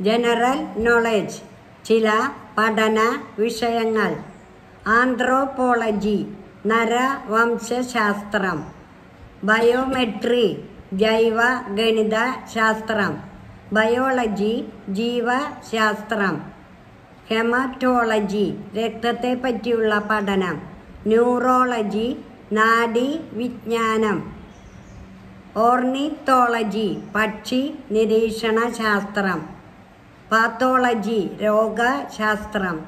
General knowledge ചില പഠന വിഷയങ്ങൾ. ആന്ത്രോപോളജി നരവംശാസ്ത്രം ബയോമെട്രി ജൈവ ഗണിത ശാസ്ത്രം ബയോളജി ജീവശാസ്ത്രം. ഹെമറ്റോളജി രക്തത്തെ പറ്റിയുള്ള പഠനം. ന്യൂറോളജി നാഡി വിജ്ഞാനം. ഓർണിത്തോളജി പക്ഷി നിരീക്ഷണ ശാസ്ത്രം പാത്തോളജി രോഗശാസ്ത്രം.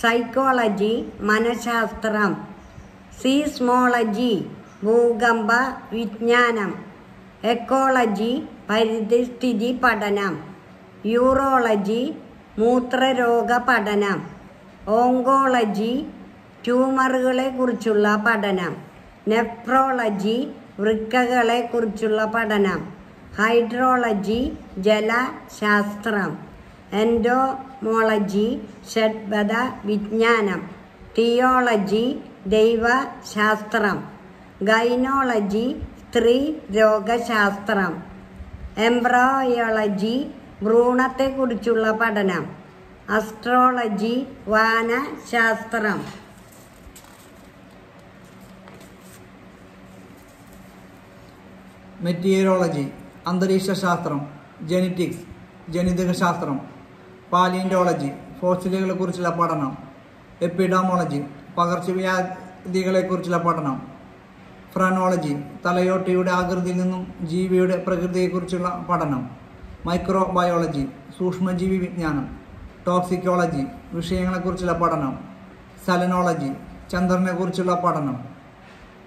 സൈക്കോളജി മനഃശാസ്ത്രം. സീസ്മോളജി ഭൂകമ്പ വിജ്ഞാനം. എക്കോളജി പരിസ്ഥിതി പഠനം. യൂറോളജി മൂത്രരോഗ പഠനം. ഓങ്കോളജി ട്യൂമറുകളെ കുറിച്ചുള്ള പഠനം. നെഫ്രോളജി വൃക്കകളെ കുറിച്ചുള്ള പഠനം. ഹൈഡ്രോളജി ജലശാസ്ത്രം. എൻഡോമോളജി ഷഡ്പഥ വിജ്ഞാനം തിയോളജി ദൈവശാസ്ത്രം ഗൈനോളജി സ്ത്രീ രോഗശാസ്ത്രം എംബ്രോയോളജി ഭ്രൂണത്തെക്കുറിച്ചുള്ള പഠനം അസ്ട്രോളജി വാനശാസ്ത്രം. മെറ്റീരിയോളജി അന്തരീക്ഷ ശാസ്ത്രം ജെനറ്റിക്സ് ജനിതക ശാസ്ത്രം പാലിയന്റോളജി ഫോസിലുകളെ കുറിച്ചുള്ള പഠനം എപ്പിഡോമോളജി പകർച്ചവ്യാധികളെക്കുറിച്ചുള്ള പഠനം ഫ്രനോളജി തലയോട്ടിയുടെ ആകൃതിയിൽ നിന്നും ജീവിയുടെ പ്രകൃതിയെക്കുറിച്ചുള്ള പഠനം മൈക്രോബയോളജി സൂക്ഷ്മജീവി വിജ്ഞാനം ടോക്സിക്കോളജി വിഷയങ്ങളെക്കുറിച്ചുള്ള പഠനം സലനോളജി ചന്ദ്രനെക്കുറിച്ചുള്ള പഠനം